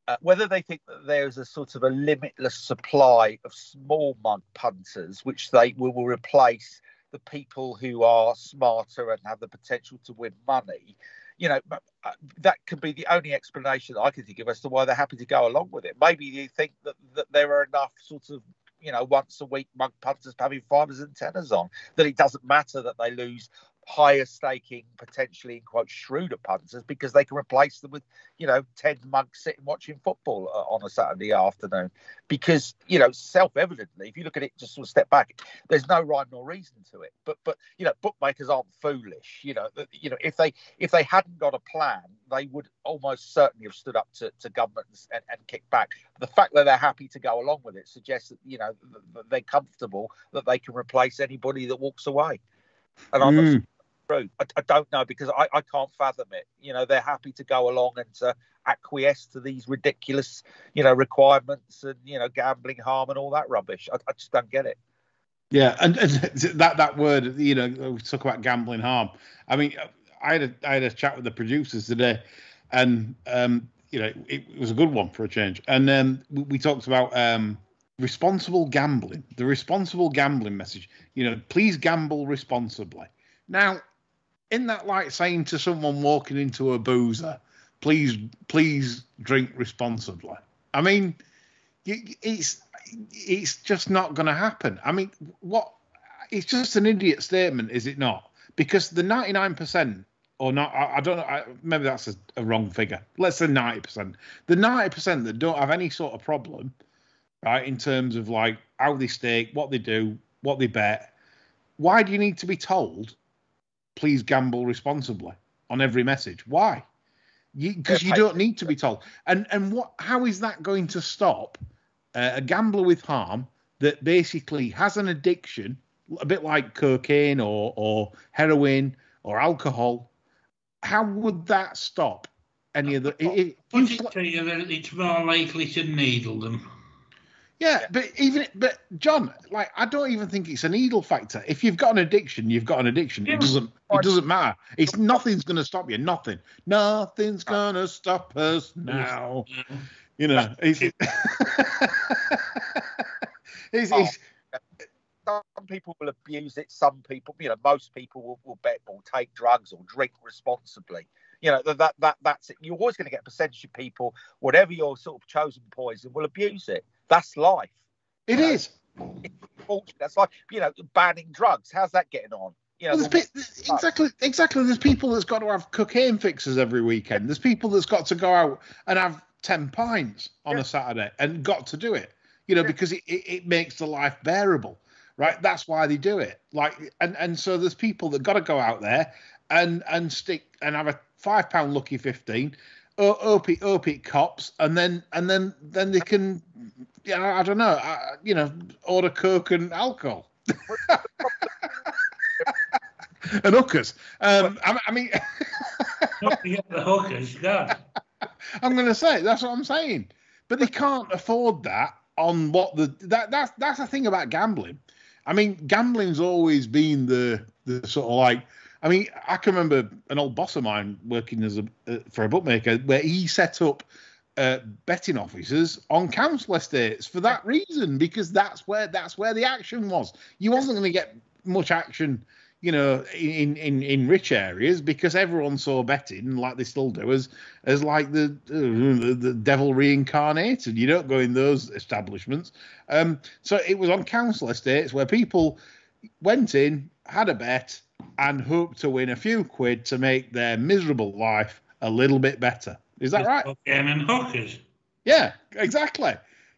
Uh, whether they think that there's a sort of a limitless supply of small mug punters, which they will, will replace the people who are smarter and have the potential to win money, you know, uh, that could be the only explanation I can think of as to why they're happy to go along with it. Maybe you think that, that there are enough sort of, you know, once a week mug punters having fivers and tenors on that it doesn't matter that they lose higher staking, potentially in quote shrewder punters because they can replace them with, you know, 10 mugs sitting watching football uh, on a Saturday afternoon. Because, you know, self evidently, if you look at it, just sort of step back, there's no rhyme nor reason to it. But, but, you know, bookmakers aren't foolish. You know, you know, if they if they hadn't got a plan, they would almost certainly have stood up to, to governments and, and kicked back. The fact that they're happy to go along with it suggests that, you know, they're comfortable that they can replace anybody that walks away. And I'm mm through. I, I don't know because I, I can't fathom it. You know, they're happy to go along and to acquiesce to these ridiculous, you know, requirements and you know, gambling harm and all that rubbish. I, I just don't get it. Yeah, and, and, that that word, you know, we talk about gambling harm. I mean, I had a I had a chat with the producers today, and um, you know, it, was a good one for a change. And um, we, we talked about um, responsible gambling, the responsible gambling message. You know, please gamble responsibly. Now, in that like saying to someone walking into a boozer, please, please drink responsibly. I mean, it's it's just not going to happen. I mean, what? It's just an idiot statement, is it not? Because the ninety nine percent or not, I, I don't know. I, maybe that's a, a, wrong figure. Let's say ninety percent. The ninety percent that don't have any sort of problem, right, in terms of like how they stake, what they do, what they bet. Why do you need to be told please gamble responsibly on every message. Why? Because you, you, don't need to be told. And and what? How is that going to stop uh, a gambler with harm that basically has an addiction, a bit like cocaine or or heroin or alcohol? How would that stop any of the? It, Would it tell you that it's more likely to needle them? Yeah, but even but John, like I don't even think it's a needle factor. If you've got an addiction, you've got an addiction. It doesn't it doesn't matter. It's nothing's gonna stop you. Nothing. Nothing's gonna stop us mm-hmm. now. Mm-hmm. You know, it's, it's, it's, some people will abuse it. Some people, you know, most people will, will bet or take drugs or drink responsibly. You know that that, that that's it. You're always going to get a percentage of people, whatever your sort of chosen poison, will abuse it. That's life. It you is. That's like you know banning drugs. How's that getting on? You know, well, pe- exactly, exactly. There's people that's got to have cocaine fixes every weekend. There's people that's got to go out and have ten pints on yeah. a Saturday and got to do it. You know, yeah. because it, it, it makes the life bearable, right? That's why they do it. Like, and and so there's people that got to go out there and and stick and have a five pound lucky fifteen, hope it cops, and then and then then they can yeah, I don't know, uh, you know, order coke and alcohol. and hookers. Um, I, I mean, not get the hookers, God. I'm going to say that's what I'm saying, but they can't afford that on what the that that's that's the thing about gambling. I mean, gambling's always been the the sort of like. I mean, I can remember an old boss of mine working as a uh, for a bookmaker where he set up uh, betting officers on council estates for that reason because that's where that's where the action was. You wasn't going to get much action, you know, in, in in rich areas because everyone saw betting like they still do as as like the uh, the devil reincarnated. You don't go in those establishments. Um, so it was on council estates where people went in, had a bet, and hope to win a few quid to make their miserable life a little bit better. Is that right? And hookers. Yeah, exactly.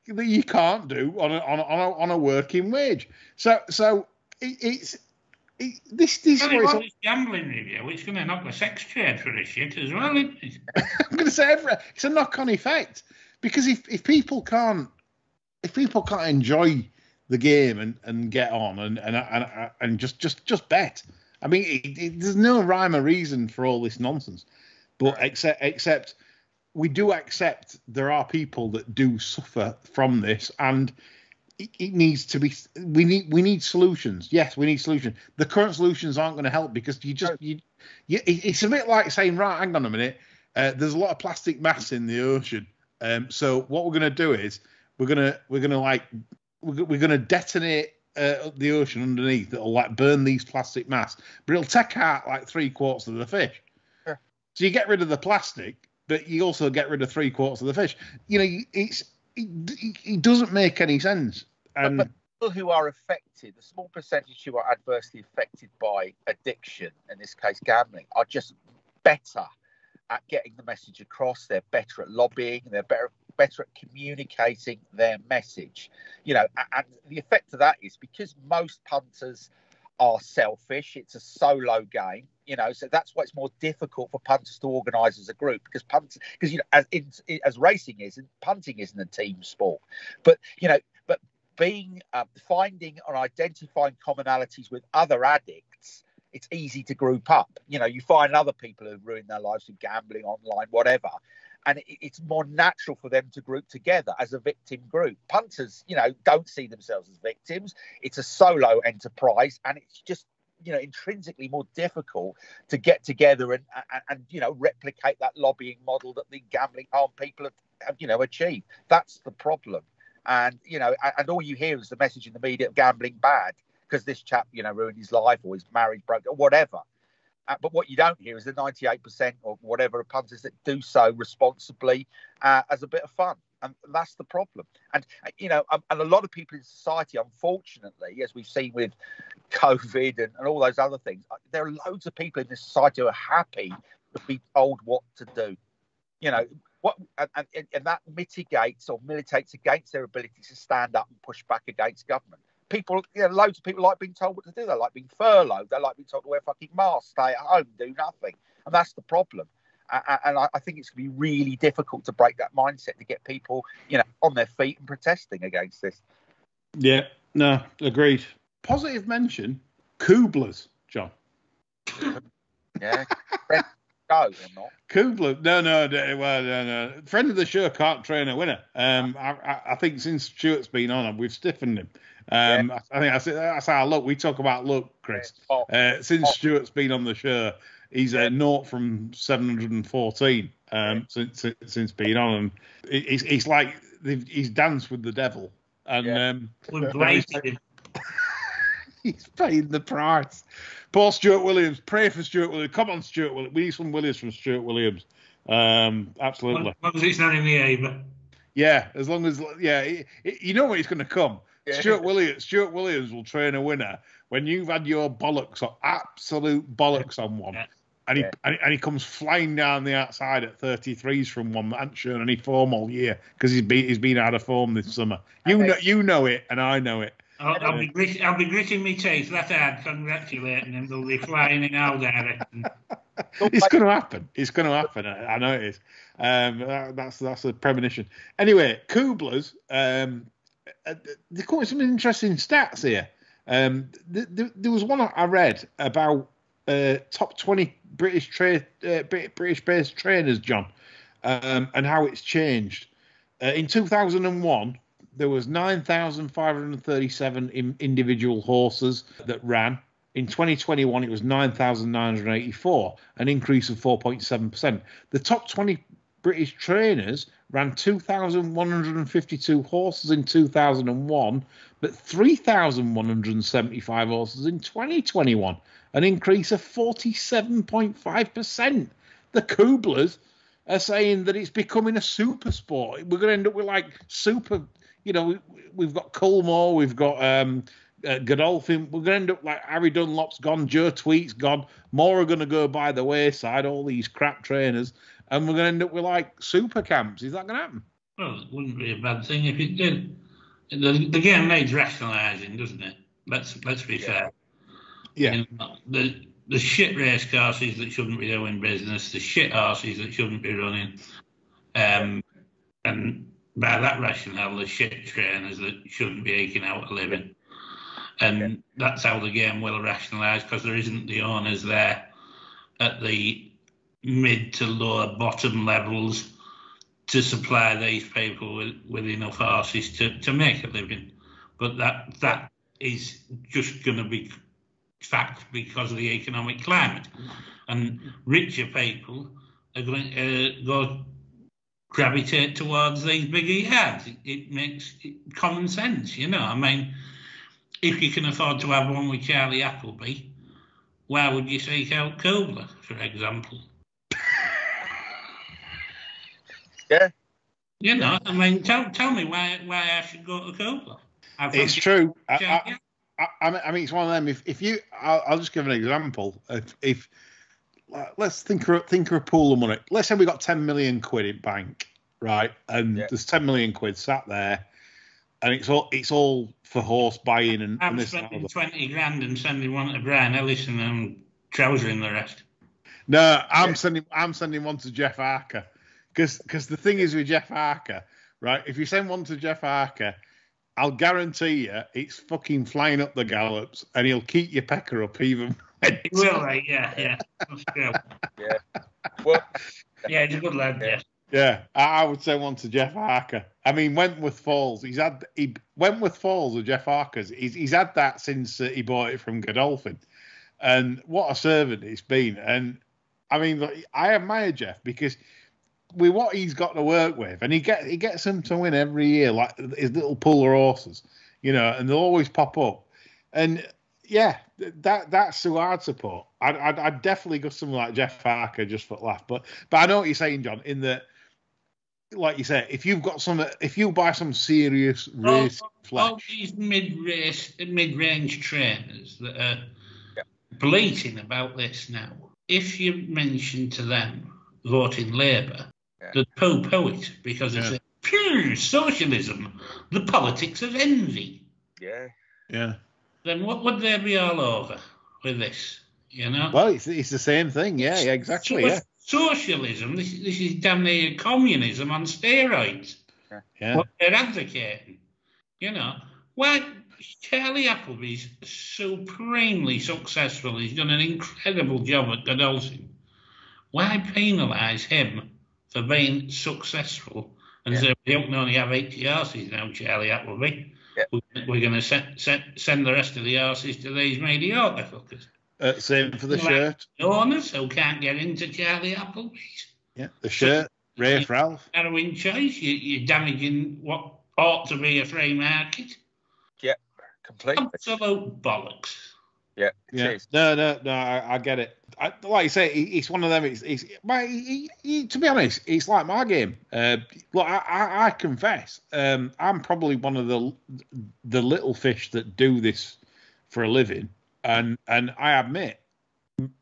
That you can't do on a, on a, on a, on a working wage. So so it, it's it, this this well, gambling review, which is going to knock the sex trade for a shit as well, isn't it? I'm going to say every, it's a knock-on effect because if, if people can't if people can't enjoy the game and, and get on and and and, and just just just bet I mean, it, it, there's no rhyme or reason for all this nonsense, but except except we do accept there are people that do suffer from this, and it, it needs to be. We need we need solutions. Yes, we need solutions. The current solutions aren't going to help because you just you, you. It's a bit like saying, right, hang on a minute. Uh, there's a lot of plastic mass in the ocean. Um, so what we're going to do is we're gonna we're gonna like we're, we're gonna detonate uh, the ocean underneath that'll like burn these plastic mass, but it'll take out like three quarters of the fish. Sure. So you get rid of the plastic, but you also get rid of three quarters of the fish. You know, it's it, it doesn't make any sense. And but, but people who are affected, the small percentage who are adversely affected by addiction, in this case gambling, are just better at getting the message across. They're better at lobbying. They're better better at communicating their message. You know, and the effect of that is because most punters are selfish. It's a solo game, you know, so that's why it's more difficult for punters to organise as a group because punters, because you know, as in, as racing is, punting isn't a team sport, but you know, but being um, finding or identifying commonalities with other addicts it's easy to group up. You know, you find other people who've ruined their lives through gambling online, whatever. And it's more natural for them to group together as a victim group. Punters, you know, don't see themselves as victims. It's a solo enterprise, and it's just you know intrinsically more difficult to get together and, and, and you know replicate that lobbying model that the gambling harm people have, have you know achieved that's the problem and you know and all you hear is the message in the media of gambling bad because this chap, you know, ruined his life or his marriage broke or whatever. Uh, but what you don't hear is the 98% or whatever of punters that do so responsibly uh, as a bit of fun. And that's the problem. And, uh, you know, um, and a lot of people in society, unfortunately, as we've seen with COVID and, and all those other things, uh, there are loads of people in this society who are happy to be told what to do. You know, what, and, and, and that mitigates or militates against their ability to stand up and push back against government people, you know, loads of people like being told what to do. They like being furloughed. They like being told to wear fucking masks, stay at home, do nothing. And that's the problem. And I think it's going to be really difficult to break that mindset to get people, you know, on their feet and protesting against this. Yeah, no, agreed. Positive mention, Kublers, John. yeah. go or not? Kubler, no, no, well, no, no. Friend of the show can't train a winner. Um, I, I, think since Stuart's been on, we've stiffened him. Um, yeah. I think that's, that's our look. We talk about look, Chris. Oh. Uh, since oh. Stuart's been on the show, he's a uh, naught from 714 um, since since being on, and it's, it's like he's danced with the devil, and yeah. um, he's paying the price. Poor Stuart Williams. Pray for Stuart Williams. Come on, Stuart Williams. We need some Williams from Stuart Williams. Um, absolutely. As long as it's not in the A, Yeah, as long as yeah, you know when he's going to come. Stuart Williams. Stuart Williams will train a winner when you've had your bollocks, or absolute bollocks on one, and he and he comes flying down the outside at 33s from one that hasn't shown any form all year because he's been he's been out of form this summer. You know you know it, and I know it. I'll, I'll be grit, I'll be gritting my teeth that hard, congratulating him. They'll be flying in all directions. it's going to happen. It's going to happen. I, know it is. Um, that, that's that's a premonition. Anyway, Kublers. Um, they're quite some interesting stats here. Um, th- th- there was one I read about uh, top 20 British tra- uh, British based trainers, John, um, and how it's changed. Uh, in 2001, there was 9,537 in- individual horses that ran. In 2021, it was 9,984, an increase of 4.7%. The top 20 British trainers ran 2,152 horses in 2001, but 3,175 horses in 2021, an increase of 47.5%. The Kublers are saying that it's becoming a super sport. We're going to end up with like super, you know, we, have got Coolmore, we've got um, uh, Godolphin. We're going to end up like Harry Dunlop's gone, Joe Tuite's gone, more are going to go by the wayside, all these crap trainers and we're going to end up with like super camps. Is that going to happen? Well, it wouldn't be a bad thing if it did. The, the game needs rationalising, doesn't it? Let's let's be yeah. fair. Yeah. You know, the the shit race courses that shouldn't be doing business, the shit horses that shouldn't be running, um, and by that rationale, the shit trainers that shouldn't be eking out a living. And yeah. that's how the game will rationalise because there isn't the owners there at the mid to lower bottom levels to supply these people with, with enough horses to, to make a living. But that that is just going to be fact because of the economic climate, and richer people are going to uh, go gravitate towards these bigger yards. It, it makes common sense, you know. I mean, if you can afford to have one with Charlie Appleby, why would you seek out Kubler, for example? Yeah. You know, I mean, tell tell me why why I should go to Kubler. It's true. I, I, I, mean, it's one of them. If if you, I'll, I'll just give an example. If, if let's think of, think of a pool of money. Let's say we got ten million quid in bank, right? And yeah. there's ten million quid sat there, and it's all it's all for horse buying and. I'm and spending twenty grand and sending one to Brian Ellison and trousering the rest. No, I'm yeah. sending I'm sending one to Geoff Harker because because the thing is with Geoff Harker, right? If you send one to Geoff Harker, I'll guarantee you it's fucking flying up the gallops, and he'll keep your pecker up even. He will, right? Yeah, yeah. Yeah. Well, yeah, he's a good lad. Yeah. Yeah, I, would say one to Geoff Harker. I mean, Wentworth Falls. He's had he Wentworth Falls or Geoff Harker's. He's he's had that since uh, he bought it from Godolphin, and what a servant it's been. And I mean, I admire Geoff because with what he's got to work with, and he get he gets them to win every year, like his little puller horses, you know, and they'll always pop up. And yeah, that that's who I'd support. I'd, I'd, I'd definitely go something like Geoff Harker just for laugh. But but I know what you're saying, John. In that, like you said, if you've got some, if you buy some serious race all, flesh, all these mid-race, mid-range trainers that are yeah. bleating about this now, if you mention to them voting Labour, yeah. the poo poo it because it's yeah. a pure socialism, the politics of envy. Yeah. Yeah. Then what would they be all over with this? You know? Well, it's, it's the same thing. Yeah, yeah exactly. Yeah. Socialism. This, this is damn near communism on steroids. Yeah. What they're advocating. You know, why Charlie Appleby's supremely successful. He's done an incredible job at Godolphin. Why penalise him for being successful and yeah. say we don't only have 80 horses now, Charlie Appleby. Yeah. We're, going to send, send, send the rest of the horses to these mediocre fuckers. Uh, same for the like shirt. Owners who can't get into Charlie Appleby's. Yeah, the shirt. Rafe Ralph. Heroin choice. You, you're damaging what ought to be a free market. Yeah, completely. Absolute bollocks. Yeah. Yeah. No, no, no. I, I get it. I, like you say, it's one of them. It's, it's my, he, he, to be honest, it's like my game. Uh, look, I, I, I confess, um, I'm probably one of the the little fish that do this for a living, and and I admit,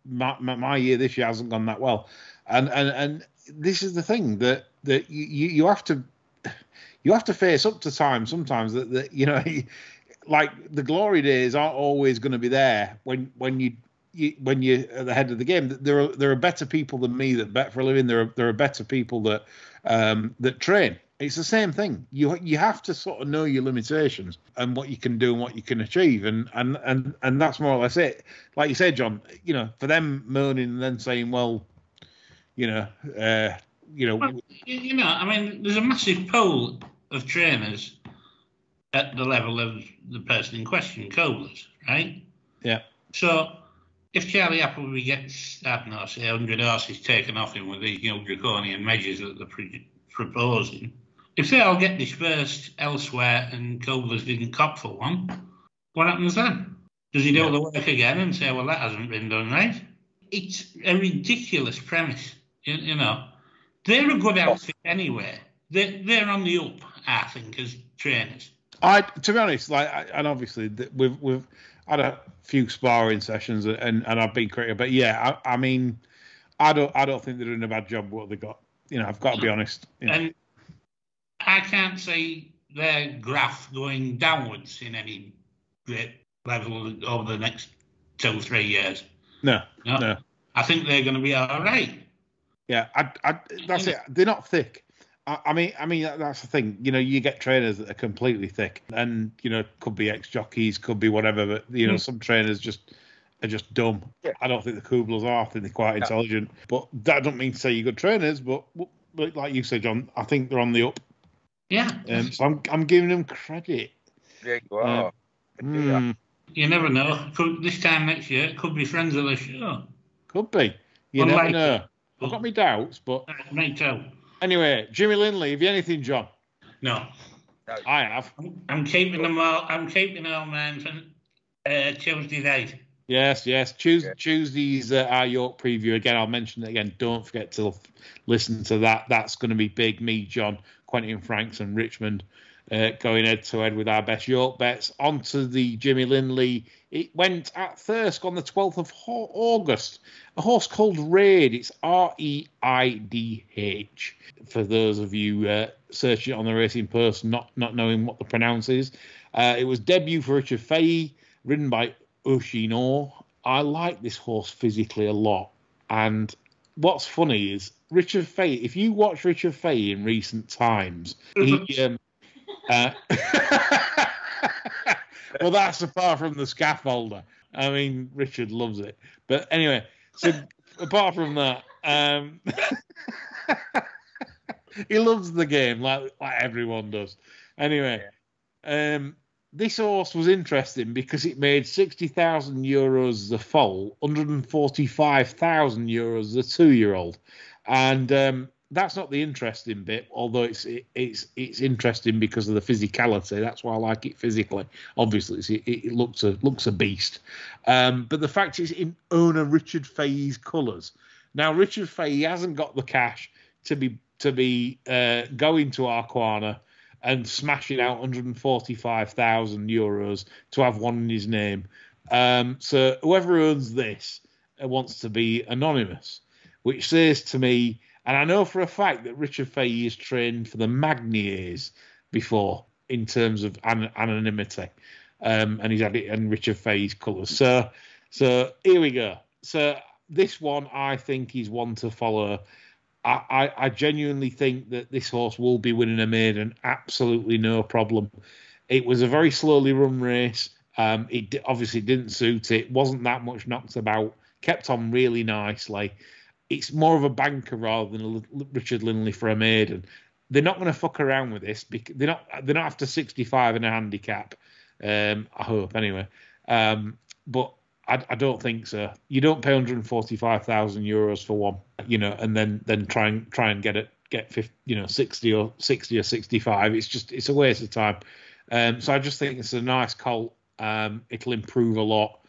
my, my, my year this year hasn't gone that well, and and and this is the thing that that you you have to you have to face up to time sometimes that, that you know like the glory days aren't always going to be there when when you, you, when you're at the head of the game. There are there are better people than me that bet for a living. There are there are better people that um, that train. It's the same thing. You you have to sort of know your limitations and what you can do and what you can achieve, and and and and that's more or less it. Like you said, John. You know, for them moaning and then saying, well, you know, uh, you know, well, you know, I mean, there's a massive pool of trainers at the level of the person in question, Kublers, right? Yeah. So if Charlie Appleby gets, I don't know, say 100 horses taken off him with these you know, draconian measures that they're proposing, if they all get dispersed elsewhere and Kublers didn't cop for one, what happens then? Does he do yeah. the work again and say, well, that hasn't been done right? It's a ridiculous premise, you, you know. They're a good outfit anyway. They're, they're on the up, I think, as trainers. I, to be honest, like, and obviously we've we've had a few sparring sessions and and I've been critical, but yeah, I, I mean, I don't I don't think they're doing a bad job what they got. You know, I've got to be honest. You know. And I can't see their graph going downwards in any great level over the next two three years. No, no, no. I think they're going to be all right. Yeah, I, I, that's it. They're not thick. I, mean, I mean that's the thing. You know, you get trainers that are completely thick, and you know, could be ex jockeys, could be whatever. But you know, mm. some trainers just are just dumb. Yeah. I don't think the Kublers are. I think they're quite intelligent. But that don't mean to say you're good trainers. But, but like you said, John, I think they're on the up. Yeah. Um, so I'm I'm giving them credit. Yeah, you are. Um, yeah. You never know. Could, this time next year, it could be friends of the show. Could be. You Unlikely. never know. I've got my doubts, but. Me too. Anyway, Jimmy Lindley, have you anything, John? No. I have. I'm keeping them all. I'm keeping all mine for uh, Tuesday night. Yes, yes. Tuesday, yeah. Tuesday's uh, our York preview again. I'll mention it again. Don't forget to listen to that. That's going to be big. Me, John, Quentin Franks, and Richmond uh, going head to head with our best York bets. On to the Jimmy Lindley. It went at Thirsk on the 12th of August. A horse called Raid. It's R E I D H. For those of you uh, searching it on the Racing Post, not not knowing what the pronounce is, uh, it was debut for Richard Fahey, ridden by Oisin Orr. I like this horse physically a lot, and what's funny is Richard Fahey. If you watch Richard Fahey in recent times, he um, uh, well, that's apart from the scaffolder. I mean, Richard loves it. But anyway, so apart from that, um, he loves the game like like everyone does. Anyway, um, this horse was interesting because it made sixty thousand euros the foal, one hundred and forty-five thousand euros the two-year-old, and um, that's not the interesting bit, although it's it, it's it's interesting because of the physicality. That's why I like it physically. Obviously, it, it, looks a looks a beast. Um, but the fact is, in owner Richard Fahey's colours. Now, Richard Fahey hasn't got the cash to be to be uh, going to Arqana and smashing out 145,000 euros to have one in his name. Um, so whoever owns this wants to be anonymous, which says to me and I know for a fact that Richard Fahey is trained for the Magniers before in terms of an- anonymity. Um, and he's had it in Richard Fahey's colours. So, so here we go. So this one, I think, is one to follow. I, I, genuinely think that this horse will be winning a maiden, absolutely no problem. It was a very slowly run race. Um, it obviously didn't suit it. wasn't that much knocked about. Kept on really nicely it's more of a banker rather than a Richard Lindley for a maiden. They're not going to fuck around with this because they're not they're not after 65 in a handicap. Um, I hope anyway. Um, but I, I, don't think so. You don't pay 145,000 euros for one, you know, and then then try and try and get it get 50, you know 60 or 60 or 65. It's just it's a waste of time. Um, so I just think it's a nice colt. Um, it'll improve a lot,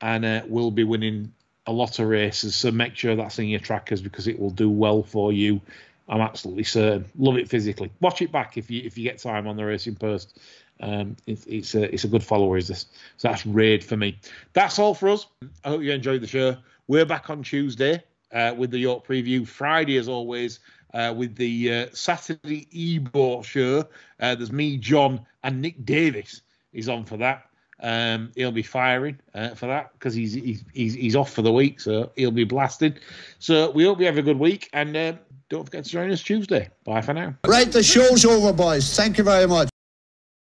and uh, we'll be winning a lot of races, so make sure that's in your trackers because it will do well for you. I'm absolutely certain. Love it physically. Watch it back if you if you get time on the Racing Post. Um, it, it's a it's a good follower. Is this? So that's raid for me. That's all for us. I hope you enjoyed the show. We're back on Tuesday uh, with the York preview. Friday, as always, uh, with the uh, Saturday Ebor show. Uh, there's me, John, and Nick Davis is on for that. Um, he'll be firing uh, for that because he's, he's he's off for the week, so he'll be blasted. So we hope you have a good week, and uh, don't forget to join us Tuesday. Bye for now. Right, the show's over, boys. Thank you very much.